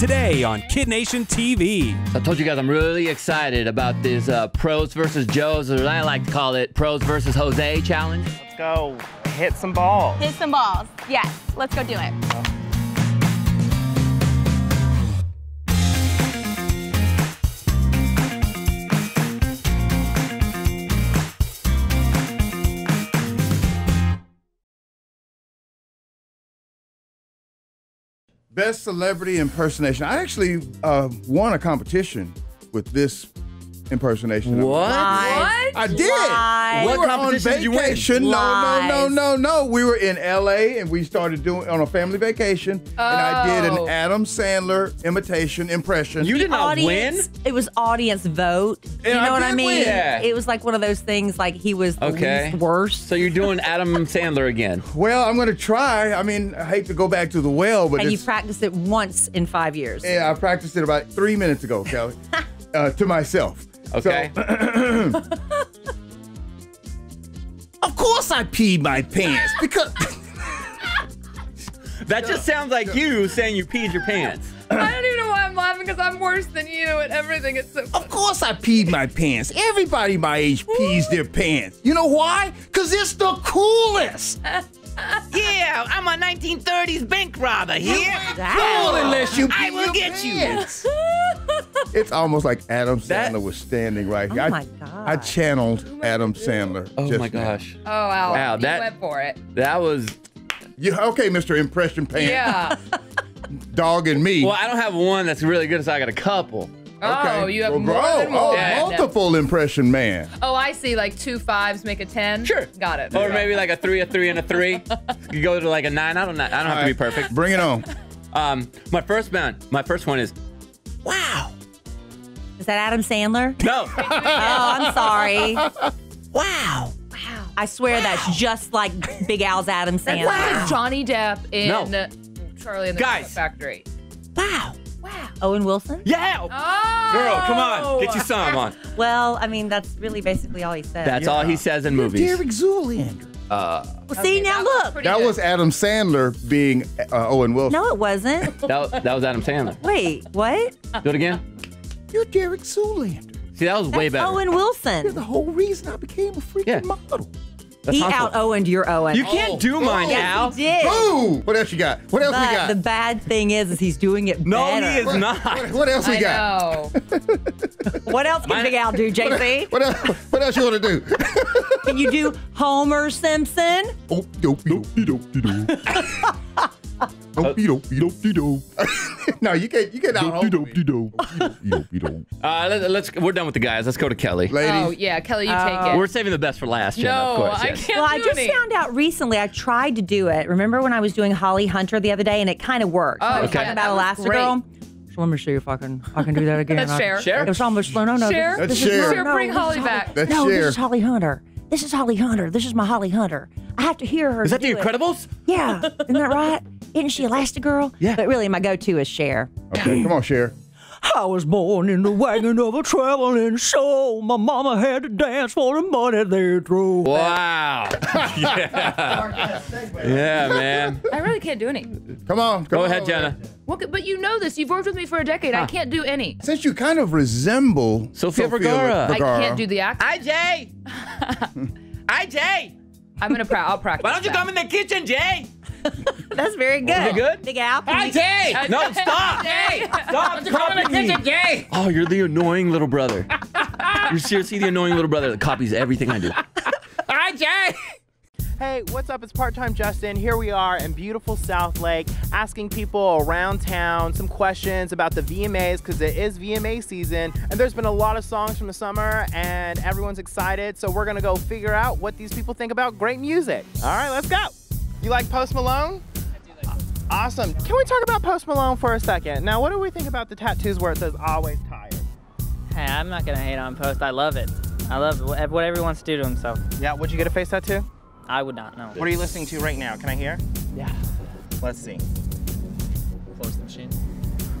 today on KiddNation TV. I told you guys I'm really excited about this uh, pros versus Joes, or I like to call it pros versus Jose challenge. Let's go hit some balls. Hit some balls. Yes, let's go do it. Best celebrity impersonation. I actually uh, won a competition with this impersonation. What? Lies. I did. Lies. We What were competition on did you win? vacation. No, no, no, no, no. We were in LA and we started doing on a family vacation, and I did Oh. an Adam Sandler imitation impression. You did not win? It was audience vote. You And I know what I mean? win. Yeah. It was like one of those things like he was the Okay. least worst. So you're doing Adam Sandler again. well, I'm going to try. I mean, I hate to go back to the well, but and you practiced it once in five years. yeah, I practiced it about three minutes ago, Kellie, uh, to myself. Okay. So, of course, I peed my pants because. that just sounds like you saying you peed your pants. I don't even know why I'm laughing because I'm worse than you at everything. It's so Of course I peed my pants. Everybody my age pees their pants. You know why? Because it's the coolest. Yeah, I'm a 1930s bank robber here. Cool unless you pee I will your get you. Pants. It's almost like Adam That- Sandler was standing right here. Oh I, my God. I channeled Adam Sandler. Oh just my now. gosh. Oh wow. Wow, you that- went for it. That was. You, okay, Mr. Impression Pants. Yeah. Dog and me. Well, I don't have one that's really good, so I got a couple. Oh, you have Well, more bro, than one. Oh, Yeah. multiple impression man. Oh, I see. Like two fives make a ten. Sure. Got it. Or maybe like a three, a three, and a three. You go to like a nine. I don't. know. I don't have to be perfect. Bring it on. Um, my first one. My first one is. Wow. Is that Adam Sandler? No. oh, I'm sorry. wow. Wow. I swear that's just like Big Al's Adam Sandler. Wow. Johnny Depp in No. Charlie and the Guys. Chocolate Factory. Wow. Wow. Owen Wilson? Yeah. Oh. Girl, come on. Get your song on. Well, I mean, that's really basically all he says. That's all he says in movies. Derek Zoolander. Uh, well, see, Okay, now that was look. pretty That good. was Adam Sandler being uh, Owen Wilson. No, it wasn't. that, that was Adam Sandler. Wait, what? Do it again. You're Derek Zoolander. See, that was way That's better. Owen You're Wilson. the whole reason I became a freaking Yeah. model. That's He Han out Solo. Owened your Owen. You can't do oh. mine, Al. Yes, he did. Ooh! What else you got? What else we got? the bad thing is, is he's doing it No, better. he is what, not. What, what else we I got? know. What else can Big Al do, J-Si? What else? What else you want to do? Can you do Homer Simpson? oh, dopey dopey dopey doo. Doo. No, you can't. You can't out Dopey dopey doo. Dopey. Uh, let, let's. We're done with the guys. Let's go to Kellie. Ladies. Oh yeah, Kellie, you Oh. take it. We're saving the best for last, Jenna, no, of course. I yes. can't Well, I just any. found out recently. I tried to do it. Remember when I was doing Holly Hunter the other day, and it kind of worked. Oh, I was okay. talking about was Elastigirl. So let me see if I can I can do that again. Let's I- share. Share? It was almost no no no. Share? This, Let's this is- share. no, Share, no, bring Holly back. Let's no, share. this is Holly Hunter. This is Holly Hunter. This is my Holly Hunter. I have to hear her. Is that do the it. Incredibles? Yeah, isn't that right? Isn't she Elastigirl? Yeah. But really, my go-to is Cher. okay, come on, Cher. I was born in the wagon of a traveling show. My mama had to dance for the money they threw. Wow. yeah. yeah, man. I really can't do any. Come on. Go come ahead, on. Jenna. Well, but you know this. You've worked with me for a decade. I can't do any. Since you kind of resemble Sofia Vergara. I can't do the act. Hi, Jay. Hi, Jay. I'm gonna pra- I'll practice. Why don't you that. come in the kitchen, Jay? That's very good. it good? Big Al. can you- Jay. No, stop. Jay. Stop copying me. Jay? Oh, you're the annoying little brother. You're seriously the annoying little brother that copies everything I do. Hi, Jay. Hey, what's up? It's Part Time Justin. Here we are in beautiful Southlake asking people around town some questions about the VMAs because it is VMA season and there's been a lot of songs from the summer and everyone's excited. So we're gonna go figure out what these people think about great music. All right, let's go. You like Post Malone? Awesome. Can we talk about Post Malone for a second? Now, what do we think about the tattoos where it says always tired? Hey, I'm not gonna hate on Post. I love it. I love what he wants to do to himself. Yeah, would you get a face tattoo? I would not know. What are you listening to right now? Can I hear? Yeah. Let's see. Close the machine.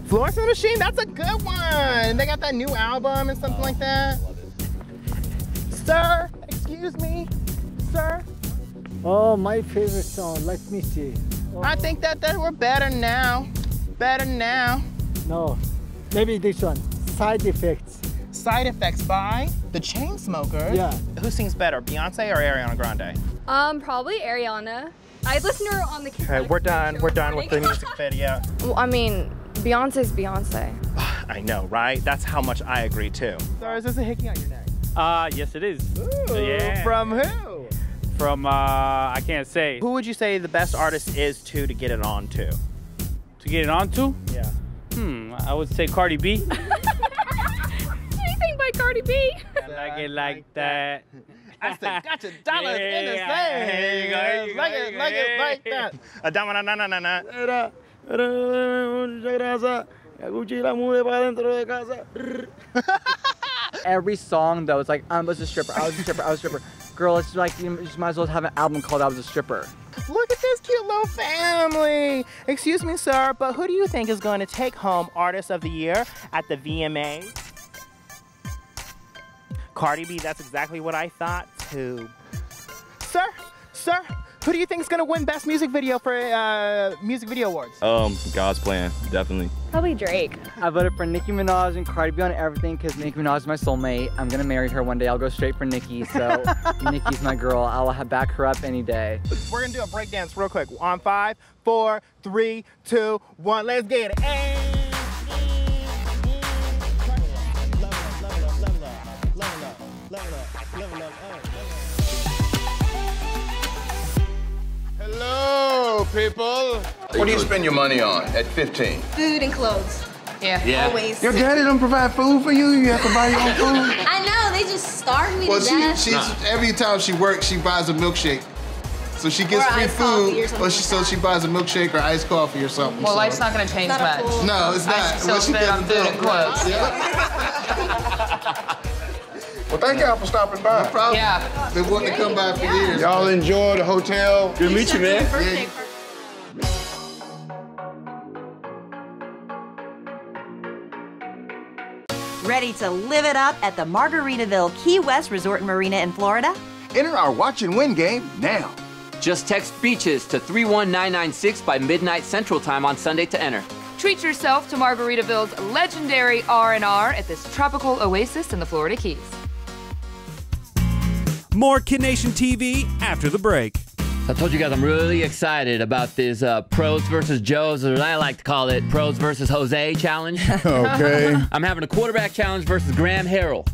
Florence the Machine, that's a good one. They got that new album and something like that. Oh, sir, excuse me, sir. Oh, my favorite song. Let me see. I think that they were better now. Better now. No. Maybe this one. Side effects. Side Effects by the Chainsmokers. Yeah. Who sings better, Beyonce or Ariana Grande? Um, probably Ariana. I listened to her on the. Okay, we're done. We're done with the music video. Well, I mean, Beyonce's Beyonce. I know, right? That's how much I agree too. So is this a hickey on your neck? Uh, yes, it is. yeah. From who? From, uh, I can't say. Who would you say the best artist is to to get it on to? To get it onto? Yeah. Hmm, I would say Cardi B. Anything by Cardi B. I like it like that. I said, got your dollars in the Yeah, sand. there you go, there you go, Like it, like go, it, like yeah. that. A dama na na na na na. Every song though, it's like I was a stripper, I was a stripper, I was a stripper. Girl, it's like you just might as well have an album called I Was a Stripper. Look at this cute little family. Excuse me, sir, but who do you think is going to take home Artist of the Year at the VMA? Cardi B, that's exactly what I thought too. Sir, sir, who do you think is going to win Best Music Video for uh, Music Video Awards? Um, God's plan, definitely. Probably Drake. I voted for Nicki Minaj and Cardi B on everything because Nicki Minaj is my soulmate. I'm gonna marry her one day. I'll go straight for Nicki. So Nicki's my girl. I'll ha- back her up any day. We're going to do a break dance real quick. On five, four, three, two, one. Let's get it. And- people. What do you spend your money on at 15? Food and clothes. Yeah. Yeah. Always. Your daddy don't provide food for you? You have to buy your own food? I know, they just starve me Well, to she, death. she's, every time she works, she buys a milkshake. So she gets Or free iced coffee or food, something but she, so she buys a milkshake or iced coffee or something. Well, so. life's not going to change Not much. pool. No, it's I not. still Well, she spend on food and do it. clothes. Well, thank y'all for stopping by. No problem. Yeah. Been wanting to come by for years. Y'all enjoy the hotel. Good to meet you, man. Ready to live it up at the Margaritaville Key West Resort and Marina in Florida? Enter our watch and win game now. Just text beaches to 31996 by midnight Central Time on Sunday to enter. Treat yourself to Margaritaville's legendary R&R at this tropical oasis in the Florida Keys. More KiddNation TV after the break. I told you guys I'm really excited about this uh, pros versus Joes, or I like to call it pros versus Jose challenge. Okay. I'm having a quarterback challenge versus Graham Harrell.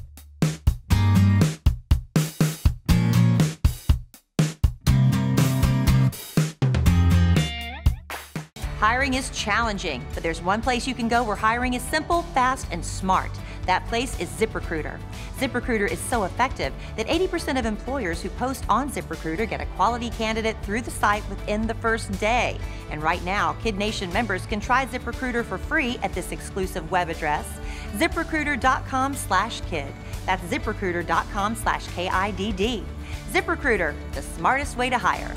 Hiring is challenging, but there's one place you can go where hiring is simple, fast, and smart. That place is ZipRecruiter. ZipRecruiter is so effective that 80% of employers who post on ZipRecruiter get a quality candidate through the site within the first day. And right now, KiddNation members can try ZipRecruiter for free at this exclusive web address, ziprecruiter.com slash kidd. That's ziprecruiter.com slash K-I-D-D. ZipRecruiter, the smartest way to hire.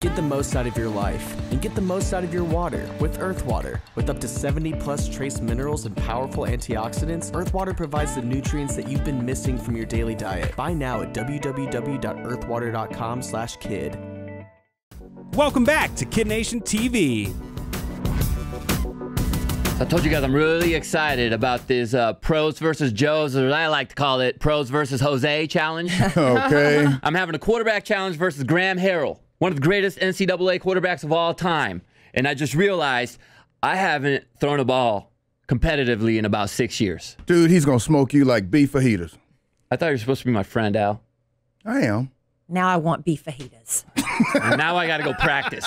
Get the most out of your life and get the most out of your water with Earth Water. With up to 70 plus trace minerals and powerful antioxidants, Earth Water provides the nutrients that you've been missing from your daily diet. Buy now at www.earthwater.com/kidd. Welcome back to KiddNation TV. I told you guys I'm really excited about this uh, pros versus Joes, or I like to call it pros versus Jose challenge. Okay. I'm having a quarterback challenge versus Graham Harrell, one of the greatest NCAA quarterbacks of all time. And I just realized I haven't thrown a ball competitively in about six years. Dude, he's gonna smoke you like beef fajitas. I thought you were supposed to be my friend, Al. I am. Now I want beef fajitas. And now I got to go practice.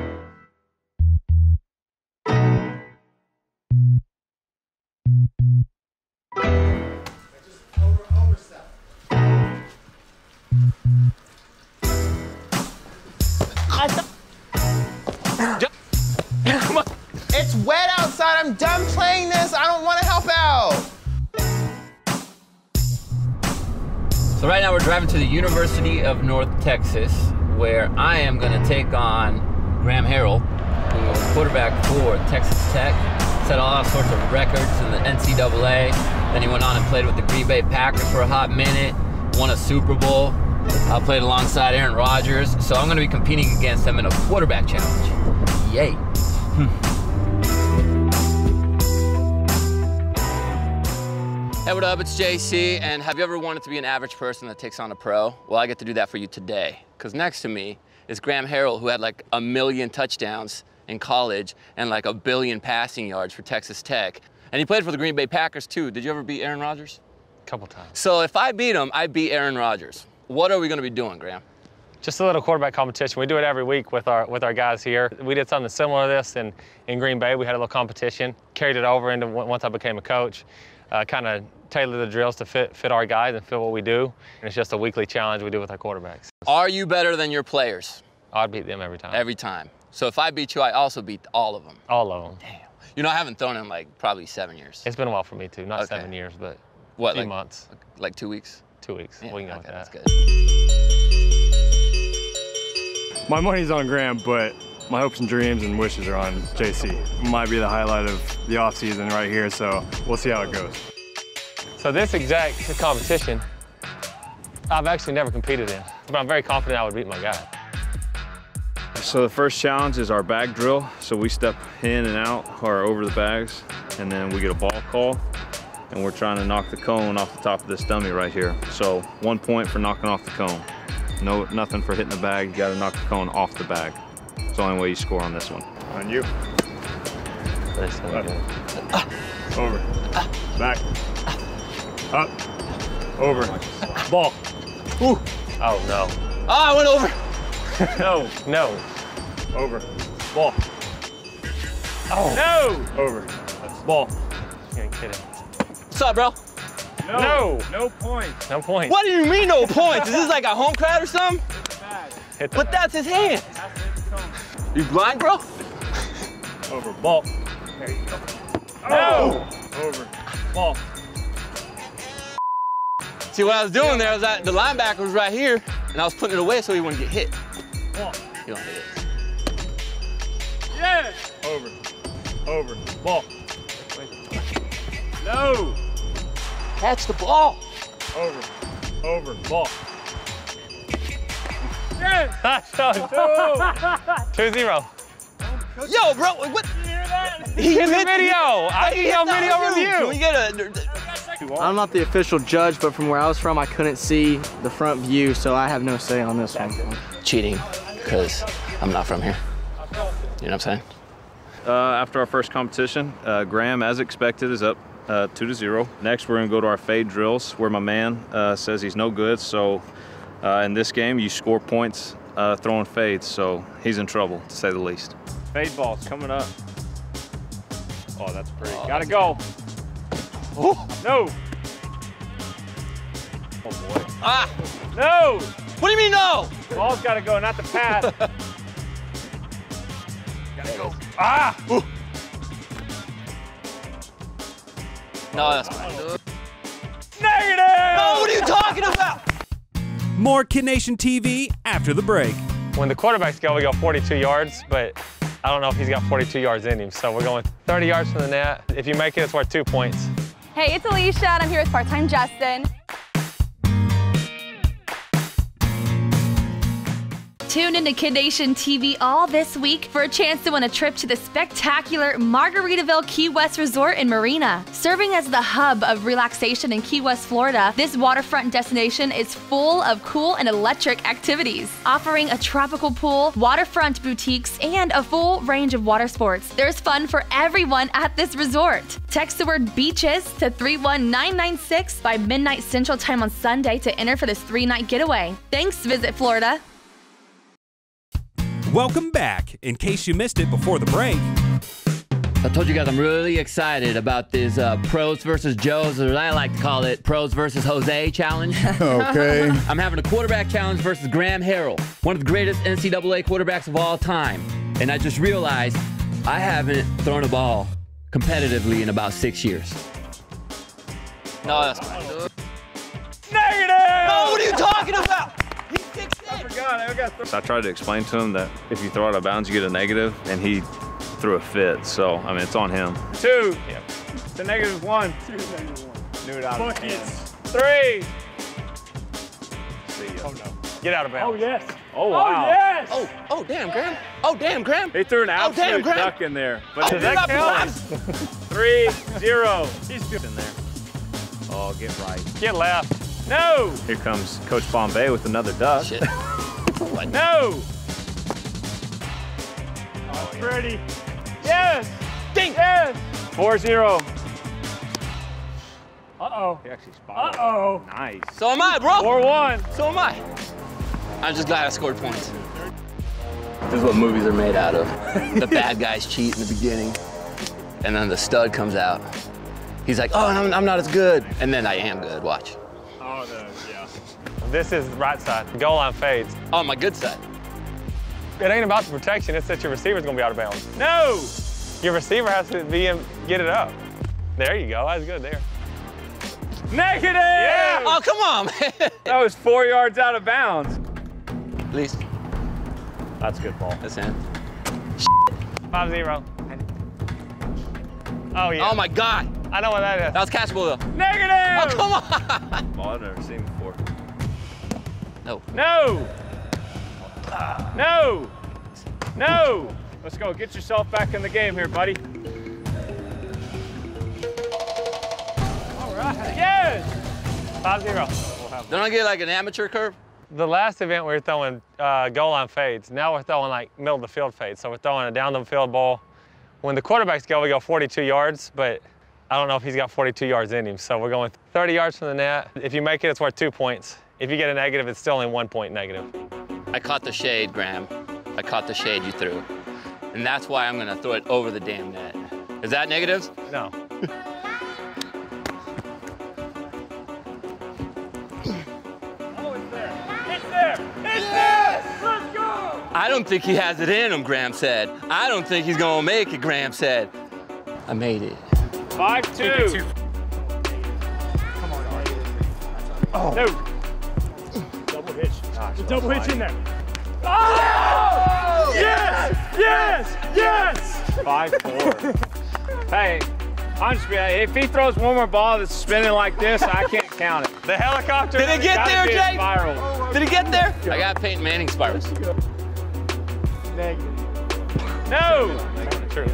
So right now we're driving to the University of North Texas, where I am going to take on Graham Harrell, who was quarterback for Texas Tech, set all sorts of records in the NCAA. Then he went on and played with the Green Bay Packers for a hot minute, won a Super Bowl, I played alongside Aaron Rodgers, so I'm going to be competing against him in a quarterback challenge. Yay. Hey, what up? It's J-Si, and have you ever wanted to be an average person that takes on a pro? Well, I get to do that for you today, because next to me is Graham Harrell, who had like a million touchdowns in college and like a billion passing yards for Texas Tech. And he played for the Green Bay Packers too. Did you ever beat Aaron Rodgers? A couple times. So if I beat him, I beat Aaron Rodgers. What are we going to be doing, Graham? Just a little quarterback competition. We do it every week with our with our guys here. We did something similar to this in, in Green Bay. We had a little competition, carried it over into once I became a coach. Uh, kind of tailor the drills to fit fit our guys and fit what we do. And it's just a weekly challenge we do with our quarterbacks. Are you better than your players? I'd beat them every time. Every time. So if I beat you, I also beat all of them. All of them. Damn. You know, I haven't thrown in like probably seven years. It's been a while for me too. Not okay. seven years, but what, a few like, months. Like two weeks? Two weeks. Yeah, we can go okay, with that's good. My money's on Graham, but my hopes and dreams and wishes are on J-Si. Might be the highlight of the offseason right here, so we'll see how it goes. So this exact competition, I've actually never competed in, but I'm very confident I would beat my guy. So the first challenge is our bag drill. So we step in and out or over the bags, and then we get a ball call, and we're trying to knock the cone off the top of this dummy right here. So one point for knocking off the cone. No, nothing for hitting the bag. You gotta knock the cone off the bag. It's the only way you score on this one. On you. Over. Back. Up. Over. Ball. Ooh. Oh no. Oh, I went over. no. No. Over. Ball. Oh. No. Over. Ball. You ain't kidding. What's up, bro? No. No. No points. No points. What do you mean no points? Is this like a home crowd or something? Hit the But bag. that's his hand. You blind, bro? Over. Ball. There you go. Oh! No. Over. Ball. See what I was doing there was that the linebacker was right here, and I was putting it away so he wouldn't get hit. Ball. You don't hit it. Yeah. Over. Over. Ball. No. Catch the ball. Over. Over. Ball. Two zero. Yo, bro, what? He hit the video. I Hey, need a video was you. Can we review. get a? I'm not the official judge, but from where I was from, I couldn't see the front view, so I have no say on this one. Cheating, because I'm not from here. You know what I'm saying? Uh, after our first competition, uh, Graham, as expected, is up uh, two to zero. Next, we're gonna go to our fade drills, where my man uh, says he's no good. So, uh, in this game, you score points uh, throwing fades. So he's in trouble, to say the least. Fade ball's coming up. Oh, that's pretty. Gotta go. Oh. No. Oh boy. Ah! No. What do you mean no? Ball's gotta go, not the pass. gotta go. Ah! No, that's fine. More KiddNation TV after the break. When the quarterback's go, we go 42 yards, but I don't know if he's got 42 yards in him. So we're going 30 yards from the net. If you make it, it's worth two points. Hey, it's Alicia, and I'm here with part-time Justin. Tune into KiddNation TV all this week for a chance to win a trip to the spectacular Margaritaville Key West Resort and Marina. Serving as the hub of relaxation in Key West, Florida, this waterfront destination is full of cool and electric activities, offering a tropical pool, waterfront boutiques, and a full range of water sports. There's fun for everyone at this resort. Text the word beaches to 31996 by midnight Central Time on Sunday to enter for this three-night getaway. Thanks, Visit Florida. Welcome back. In case you missed it before the break, I told you guys I'm really excited about this uh, pros versus Joes, or as I like to call it, pros versus Jose challenge. Okay. I'm having a quarterback challenge versus Graham Harrell, one of the greatest NCAA quarterbacks of all time. And I just realized I haven't thrown a ball competitively in about six years. No, that's fine. Negative. No, what are you talking about? So I tried to explain to him that if you throw out of bounds, you get a negative, and he threw a fit. So I mean, it's on him. Two. Yep. It's a negative one. Two negative one. Knew it out of Buckets. Three. See ya. Oh no. Get out of bounds. Oh yes. Oh, oh wow. Oh, yes. Oh, oh, damn, Graham. Oh, damn, Graham. He threw an Oh, damn, absolute Graham. duck in there. Oh, But does you're that count? Three, zero. He's good in there. Oh, get right. Get left. No! Here comes Coach Bombay with another duck. Shit. no! Oh, pretty. Yes! Ding! Yes! 4-0. Uh-oh. He actually spotted. Uh-oh. Nice. So am I, bro. 4-1. So am I. I'm just glad I scored points. This is what movies are made out of. the bad guys cheat in the beginning, and then the stud comes out. He's like, oh, I'm, I'm not as good. And then I am good, watch. Oh, the, yeah. This is right side. Goal line fades. On Oh, my good side. It ain't about the protection, it's that your receiver's gonna be out of bounds. No! Your receiver has to be in, get it up. There you go, that's good there. Negative! Yeah! Oh, come on, man. That was four yards out of bounds. At least. That's a good ball. That's in. 5-0. Oh yeah. Oh my God. I know what that is. That was catchable though. Negative! Oh, come on. Ball I've never seen before. No. No! No! No! Let's go. Get yourself back in the game here, buddy. All right. Yes! 5-0. Don't I get like an amateur curve? The last event we were throwing uh, goal line fades. Now we're throwing like middle of the field fades. So we're throwing a down the field ball. When the quarterbacks go, we go 42 yards, but I don't know if he's got 42 yards in him. So we're going 30 yards from the net. If you make it, it's worth two points. If you get a negative, it's still only one point negative. I caught the shade, Graham. I caught the shade you threw. And that's why I'm gonna throw it over the damn net. Is that negative? No. Oh, there. It's there. It's there. Let's go. I don't think he has it in him, Graham said. I don't think he's gonna make it, Graham said. I made it. 5-2. Come on, Oh. No. Double hitch. Ah, the double hitch in there. Oh! Yes! Yes! Yes! 5-4. hey, I'm just if he throws one more ball that's spinning like this, I can't count it. The helicopter. Did it get there, be Jake? Spiral. Did it get there? I got Peyton Manning spirals. No! True.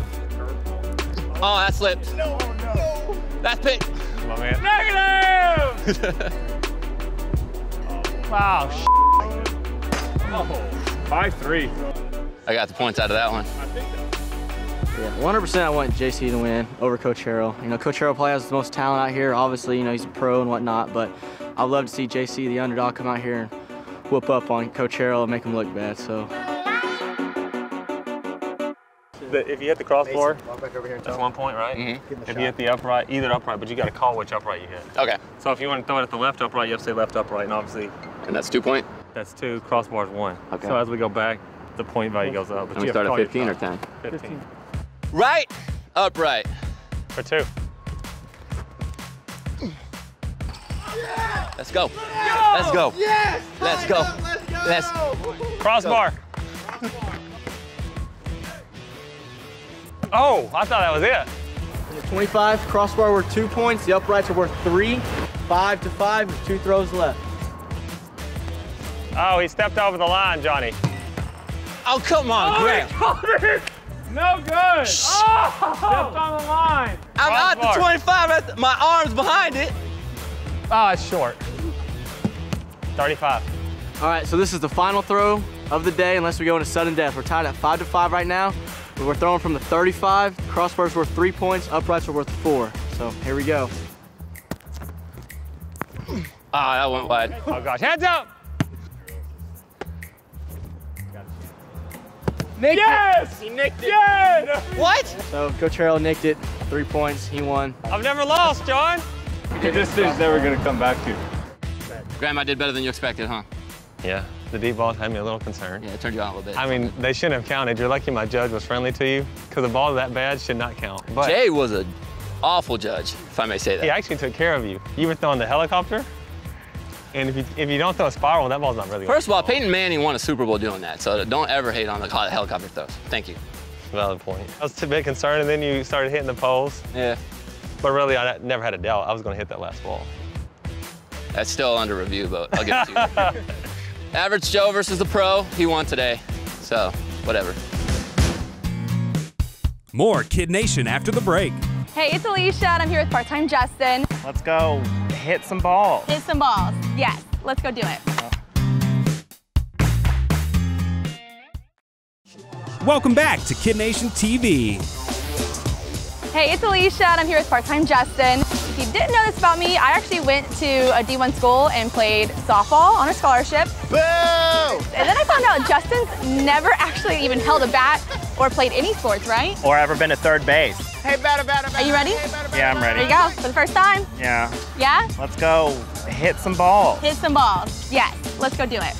Oh, that slipped. No, no. That's Peyton. My man. Negative! wow. Oh, 5-3. I got the points out of that one. Yeah, 100% I want J-Si to win over Coach Harrell. You know, Coach Harrell probably has the most talent out here. Obviously, you know, he's a pro and whatnot, but I'd love to see J-Si, the underdog, come out here and whoop up on Coach Harrell and make him look bad. So The- if you hit the crossbar, Walk back over here and that's one point, right? Mm-hmm. Give him the If you hit the upright, either upright, but you got to call which upright you hit. Okay. So if you want to throw it at the left upright, you have to say left upright, and obviously And that's two point. that's two, crossbar's one. Okay. So as we go back, the point value goes up. But And we you have start at 15 or 10? 15. Right, upright. For two. Let's go. Let's go. Yes! Let's go. Let's. go Crossbar. Oh, I thought that was it. 25 crossbar worth two points. The uprights are worth three. Five to five with two throws left. Oh, he stepped over the line, Johnny. Oh, come on, Oh, Graham. he caught it! No good! Oh! Stepped on the line. I'm at the 25. that's- My arm's behind it. Oh, it's short. 35. All right, so this is the final throw of the day unless we go into sudden death. We're tied at five to five right now. But We're throwing from the 35. Crossbar's worth three points. Uprights are worth four. So here we go. Ah, that went wide. Oh gosh, hands up! Yes! He nicked it. Yes! What? So Coach Harrell nicked it. Three points. He won. I've never lost, John. This thing's never gonna come back to. Graham, I did better than you expected, huh? Yeah, the deep balls had me a little concerned. Yeah, it turned you on a little bit. I mean, they shouldn't have counted. You're lucky my judge was friendly to you, because a ball that bad should not count. But Jay was an awful judge, if I may say that. he actually took care of you. You were throwing the helicopter, and if you, if you don't throw a spiral, that ball's not really First of all, Peyton Manning won a Super Bowl doing that, so don't ever hate on the helicopter throws. Thank you. Valid point. I was a bit concerned, and then you started hitting the poles. Yeah. But really, I never had a doubt I was going to hit that last ball. That's still under review, but I'll get it to you. Average Joe versus the pro. He won today. So, whatever. More KiddNation after the break. Hey, it's Alicia, and I'm here with part-time Justin. Let's go hit some balls. Hit some balls. Yes, let's go do it. Welcome back to KiddNation TV. Hey, it's Alicia, and I'm here with part-time Justin. If you didn't know this about me, I actually went to a D1 school and played softball on a scholarship. Boo! And then I found out Justin's never actually even held a bat or played any sports, right? Or ever been to third base. Hey, batter, batter, Are you ready? Yeah, I'm ready. There you go, for the first time. Yeah. Yeah? Let's go hit some balls. Hit some balls. Yes, let's go do it.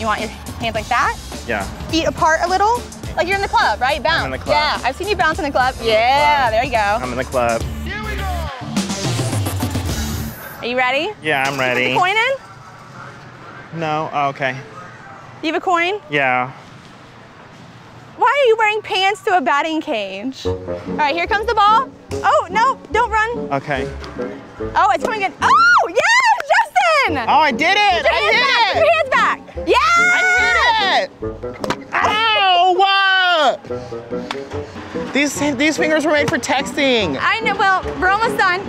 You want your hands like that? Yeah. Feet apart a little? Like you're in the club, right? Bounce. in the club. Yeah, I've seen you bounce in the club. Yeah, there you go. I'm in the club. Are you ready? Yeah, I'm Put ready. the coin in? No? Oh, okay. You have a coin? Yeah. Why are you wearing pants to a batting cage? All right, here comes the ball. Oh, no, don't run. Okay. Oh, it's coming in. Oh, yeah, Justin! Oh, I did it! Put your hands hit back. it! Put your hands back. Yeah! I hit it! Ow! What? These these fingers were made for texting. I know, well, we're almost done.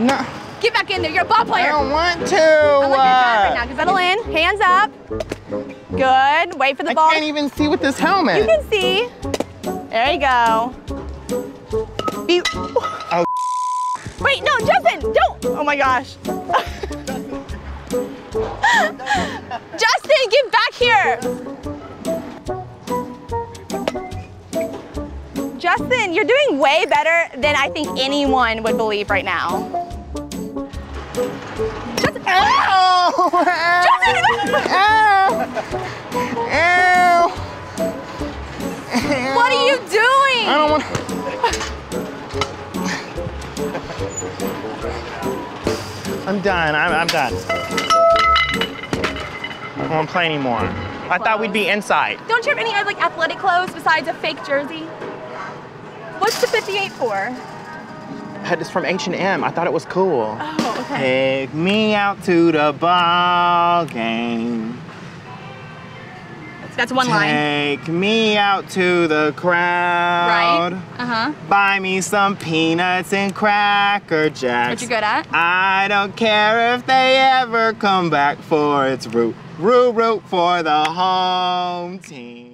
No. Get back in there, you're a ball player. I don't want to. I'm looking at uh, right now, because settle in. Hands up. Good, wait for the I ball. I can't even see with this helmet. You can see. There you go. Be Oh. Wait, no, Justin, don't. Oh my gosh. Justin, get back here. Justin, you're doing way better than I think anyone would believe right now. Justin, Ow! Ow! Ow! what are you doing? I don't want. I'm done. I'm, I'm done. I don't want to play anymore. I thought we'd be inside. Don't you have any like athletic clothes besides a fake jersey? What's the 58 for? It's from H&M. I thought it was cool. Oh, okay. Take me out to the ball game. That's one line. Take me out to the crowd. Right? Uh-huh. Buy me some peanuts and cracker jacks. What you good at? I don't care if they ever come back for it's root, root, root for the home team.